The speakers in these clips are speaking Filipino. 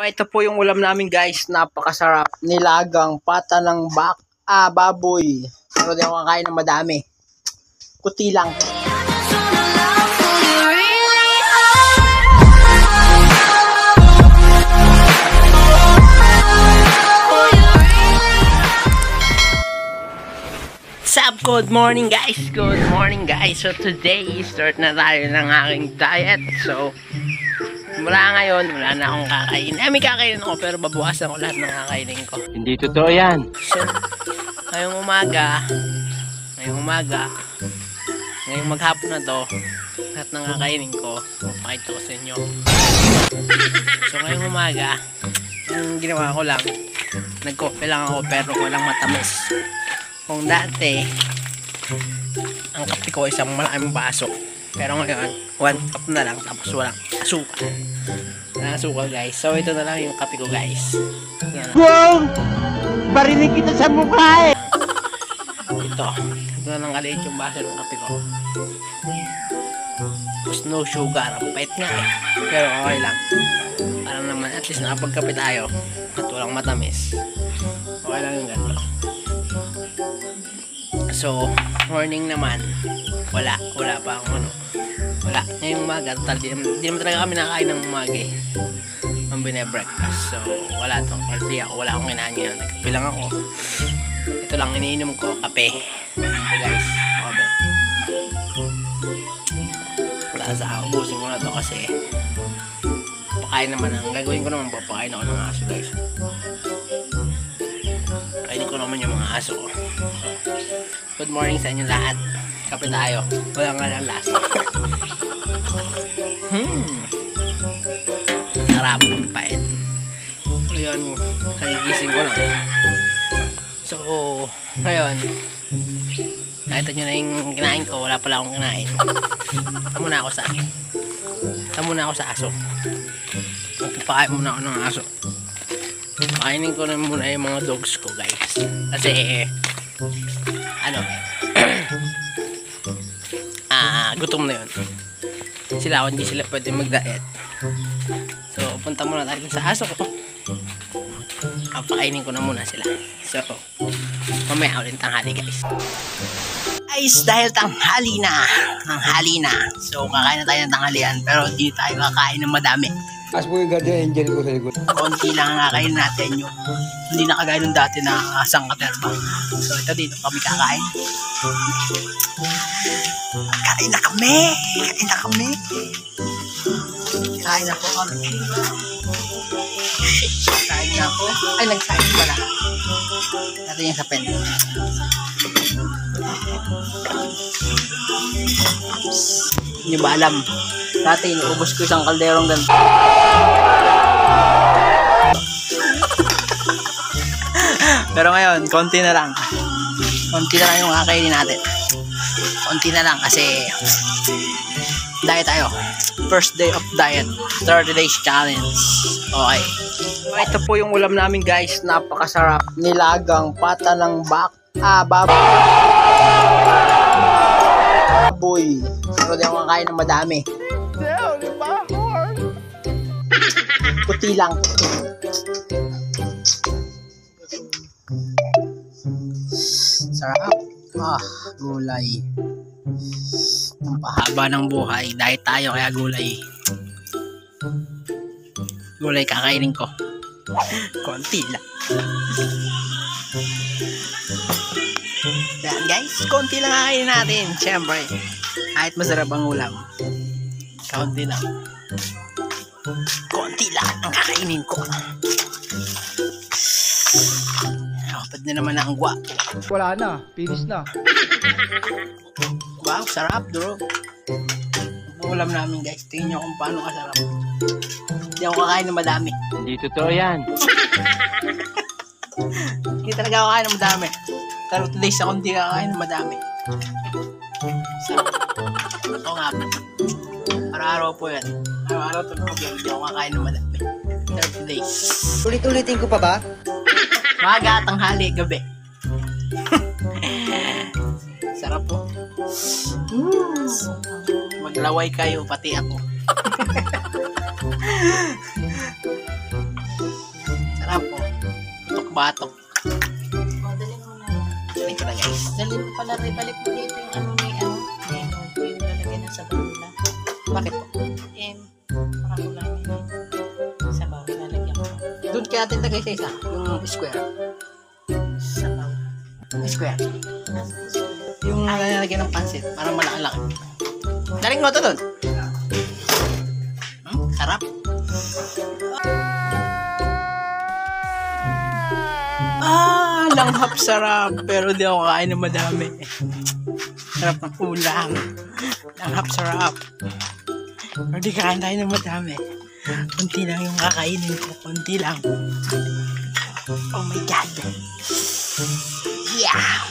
Oh, ito po yung ulam namin guys. Napakasarap. Nilagang pata ng bak ah, baboy. Pero di ako kakain ng madami. Kuti lang. Sup, good morning guys! Good morning guys! So today, start na tayo ng aking diet. So, mula ngayon, wala na akong kakain. Eh, may kakainin ako pero babawasan ko lahat ng kakainin ko. Hindi totoo yan. So, ngayong umaga, ngayong umaga, ngayong maghapon na to, lahat ng kakainin ko, papakita ko sa inyo. So, ngayong umaga, ang ginawa ko lang, nagkope lang ako pero walang matamis. Kung dati, ang kape ko isang malaking baso. Pero ngayon, one cup na lang tapos walang asukal. Walang asukal guys. So, ito na lang yung kape ko guys. Wow! Barinig kita sa mukha eh! Ito. Ito na lang kaliit yung baso ng kape ko. Tapos no sugar. Ang pait nga eh. Pero okay lang. Parang naman at least nakapagkape tayo. At walang matamis. Okay lang yung ganito. So, morning naman. Wala. Wala pa akong ano. Wala. Ngayong umaga, total, di, di naman talaga kami nakain ng umaga eh. Ang bine-breakfast. So, wala to. Hindi ako. Wala akong kinain ngayon. Nagkape lang ako. Ito lang, iniinom ko, kape. So guys, kape. Wala sa ubusin ko na to kasi pakain naman ang gagawin ko naman papakain ako ng aso guys. Kainin ko naman yung mga aso ko. Good morning sa inyo lahat. Kape tayo. Wala nga lang lasa. hmm. Sarap ang pait. Ngayon, nagigising ko lang. So, ngayon, nakita nyo na yung kinain ko, wala pala akong kinain. Tamo na ako sa Tamo na ako sa aso. Magpapakain muna ako ng aso. Pakainin ko na muna yung mga dogs ko, guys. Kasi, ano, ah, gutom na yun. Sila, hindi sila pwede mag-diet. So, punta muna tayo sa aso ko. Papakainin ko na muna sila. So, mamaya ulit tanghali guys. Guys, dahil tanghali na. Tanghali na. So, kakain na tayo ng tanghalian. Pero hindi tayo kakain ng madami. As po yung guardian angel ko sa likod. Konti lang ang natin yung hindi na kagaya dati na asang katerba. So, ito dito kami kakain. Kain na kami! Kain na kami! Kain na po kami. Kain na po. Ay, nagsain pala. Natin yung sa pen. Hindi ba alam? Dati, inuubos ko isang kalderong ganito. Pero ngayon, konti na lang. Konti na lang yung kakainin natin. Konti na lang kasi diet tayo. First day of diet. 30 days challenge. Okay. Ito po yung ulam namin guys. Napakasarap. Nilagang pata ng bak ah, baboy. Pero di ako kakain ng madami. Puti lang. Sarap. Ah, gulay. Ang pahaba ng buhay. Diet tayo kaya gulay. Gulay kakainin ko. Konti lang. Yan guys, konti lang kakainin natin. Siyempre, kahit masarap ang ulam. Konti lang. Konti lang ang kakainin ko. Kapag na naman ang gwa. Wala na, finish na. Wow, sarap bro. Ang ulam namin guys. Tingnan nyo kung paano kasarap. Hindi ako kakain ng madami. Hindi totoo yan. Hindi talaga ako kakain ng madami. Pero today sa kundi kakain madami. Sarap. Ito nga po. Araw-araw po yan. Araw-araw tulog yan. Hindi ako kakain ng madami. 30 days. Ulit-ulitin ko pa ba? Maga, tanghali, gabi. Sarap po. Mm. Maglaway kayo, pati ako. batok. O, Dalhin mo pala, ibalik mo dito yung ano may ano. May ano, yung lalagyan ng sabaw nila. Bakit po? M. Makakulang yun. Sabaw, lalagyan ko. Doon kaya natin lagay sa isa, yung square. Sabaw. Square. Yung lalagyan ng pansit, parang malaki-laki. Daling mo to doon. Ah, langhap sarap. Pero di ako kain ng madami. Sarap ng ulam. Langhap sarap. Pero di kain tayo ng madami. Kunti lang yung kakainin ko. Kunti lang. Oh my God. Yeah.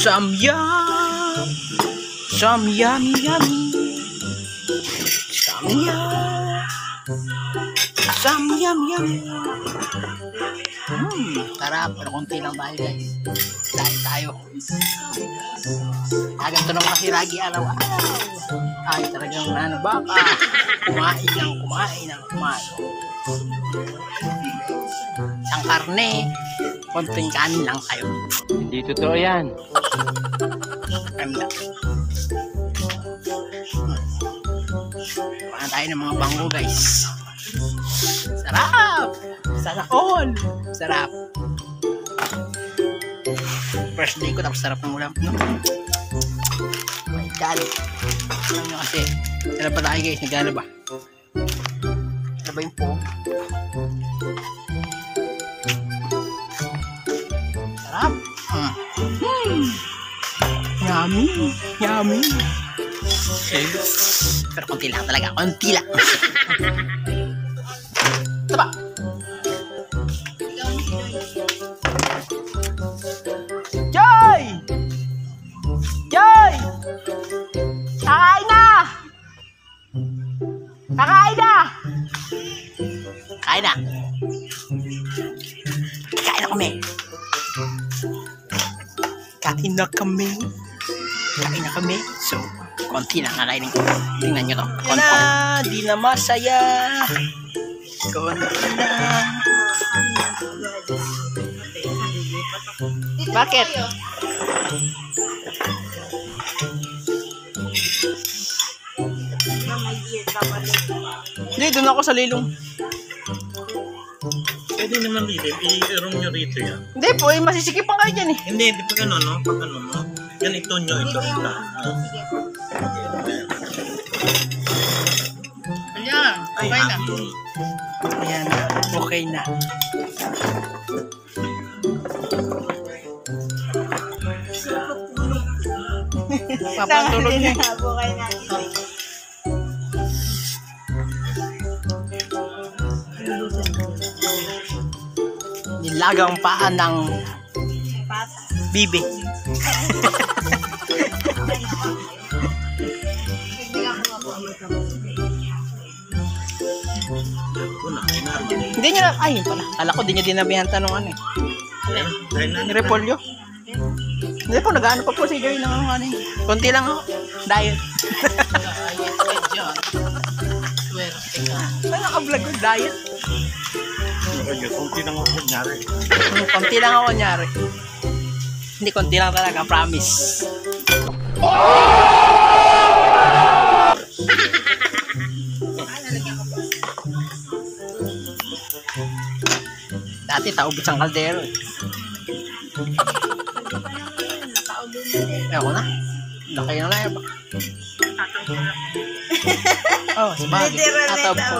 Some yum. Some yummy yummy. Some yum. Some yum yum. Hmm, sarap. Pero konti lang tayo guys. Dahil tayo. Ah, ganito naman kasi lagi araw-araw. Ay, talagang ano baka. Kumain ng kumain ng kumain. Isang karne. Konting kanin lang tayo. Hindi totoo yan. Ganda. Kuhaan tayo ng mga bangko guys. Sarap! Sarap all! Sarap. First day ko tapos sarap ng ulam. No? Oh my God. Alam nyo kasi, ano ba tayo guys? Nagano ba? Ano ba yung po? Sarap! Mm. Yummy! Yummy! Pero konti lang talaga. Konti lang. Kain na! Kain na kami! Kain na kami! Kain na kami. So, konti lang kakainin ko. Tingnan nyo to. Konti na, di na masaya. Konti na. Bakit? Hindi, doon ako sa lilong. Pwede naman dito. I-room nyo rito yan. Hindi po, eh, masisikipan kayo dyan eh. Hindi, di pa gano'n, no? Pag ano, no? Ganito nyo, ito rin na. Ayan, Ay, ah, Ayan na, okay na. Papatulog niya. Bukay natin. Nilagang paa ng bibi. Hindi niya ay yun pala. Kala ko di niya dinabihan tanong ano eh. Ni Repolyo. Hindi po, nag-ano pa po si Joy ng ano ano. Konti lang ako. Diet. Ay, naka-vlog ko, diet. Kunti lang ako kunyari. Konti lang ako kunyari. Hindi, konti lang talaga, promise. Dati taubos ang kaldero eh. Ewan ko na. Laki na lang? Oh, sabagay. Tataob ko.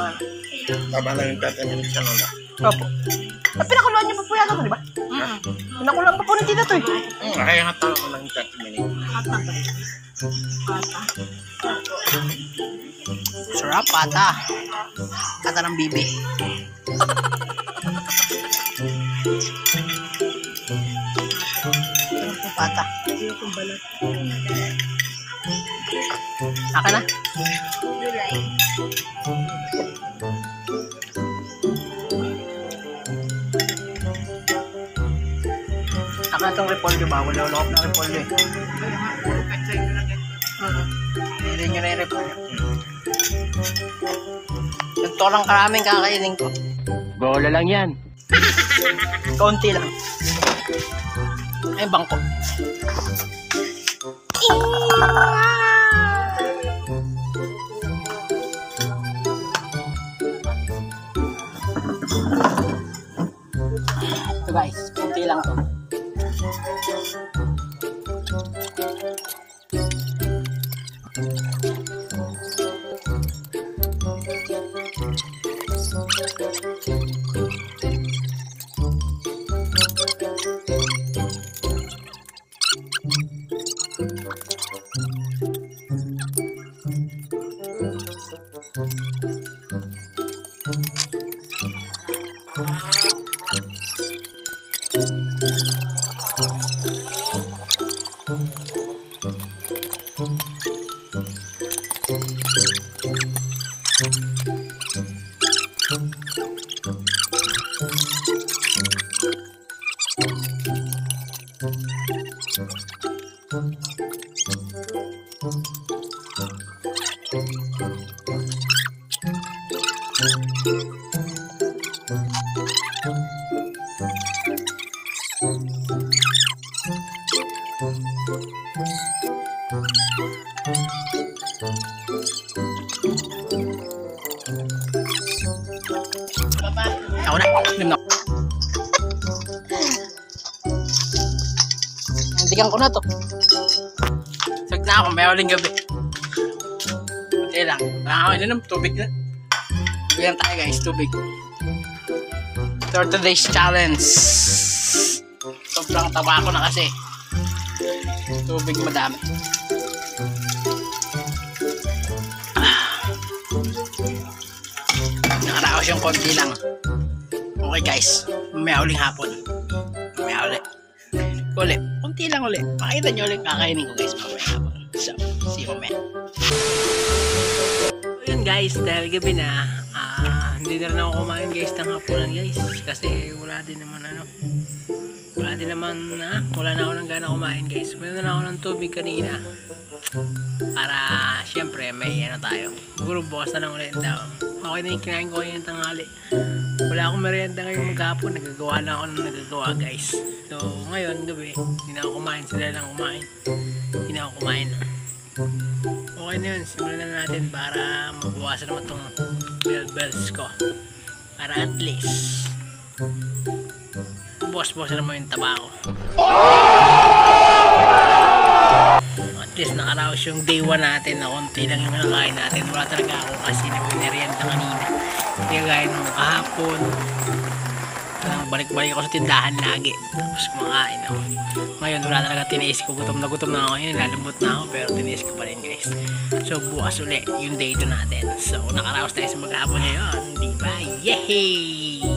Tama lang yung 30 minutes ka nila. Opo. Ah, pinakuluan niyo pa po yata ito, di ba? Pinakuluan pa po ng tita to eh. Hmm, kaya nga tama ko lang yung 30 minutes. Sarap, pata. Pata ng bibi. Sarap po, pata. Aka na. Aka itong repolyo ba? Wala wala na repolyo eh. Mhm. Hindi nyo na yung repolyo. Ito lang karaming kakainin ko. Bola lang yan. Kaunti lang. Ay, bangko. Ito guys, kaunti lang to. Ako Nandigan ko na to. Sag na ako, may uling gabi. Hindi lang. Nakakain na ng tubig na. Bigyan tayo guys, tubig. For today's challenge. Sobrang taba ko na kasi. Tubig madami. Nakaraos yung konti lang. Okay guys, may uling hapon. May uli. Uli. Kunti lang uli. Makita nyo ulit kakainin ko guys mamaya hapon. So, see you mamaya. Yun guys, dahil gabi na, ah, hindi na rin ako kumain guys ng hapunan guys. Kasi wala din naman ano. Wala din naman na, wala na ako ng gana kumain guys. Meron na ako ng tubig kanina. Para, syempre, may ano tayo. Siguro bukas na lang ulit. Okay na yung kinain ko ngayon tanghali. Wala akong merienda ngayong maghapon. Nagagawa na ako ng nagagawa guys. So, ngayon, gabi, hindi na ako kumain. Sila lang kumain. Hindi na ako kumain. Okay na yun, simulan na natin para mabawasan naman tong bell bells ko. Para at least, boss-boss naman yung taba ko. At least nakaraos yung day 1 natin na konti lang yung nakakain natin. Wala talaga ako kasi nagpinerienda kanina. Gaya nung kahapon. Ah, balik-balik ako sa tindahan lagi. Tapos kumakain ako. Ngayon wala talaga tiniis ko. Gutom na gutom na ako ngayon. Lalambot na ako pero tiniis ko pa rin guys. So bukas uli yung day 2 natin. So nakaraos tayo sa maghapon ngayon. Di ba? Yay!